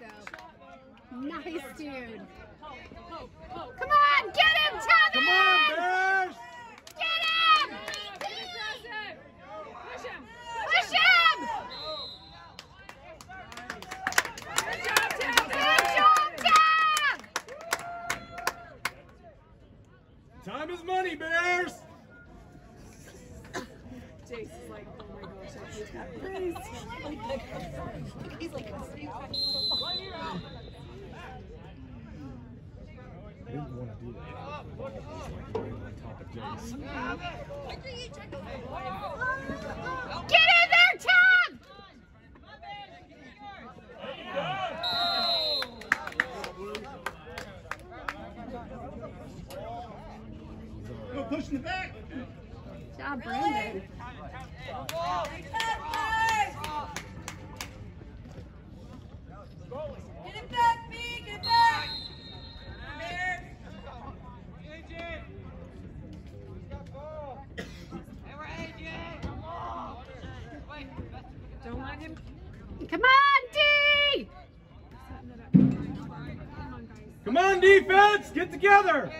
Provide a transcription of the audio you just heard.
though. Nice, dude. Come on, get him, Tommy! Come on, Bears! Get him! Push him. Push him! Good job, Tab. Good job, Tab! Time is money, Bears! I hate that. He's like, I didn't want to do that. Right on top of Jace. Get in there, Tom! Go push in the back! Good job, Brandon. Come on, defense! Get together!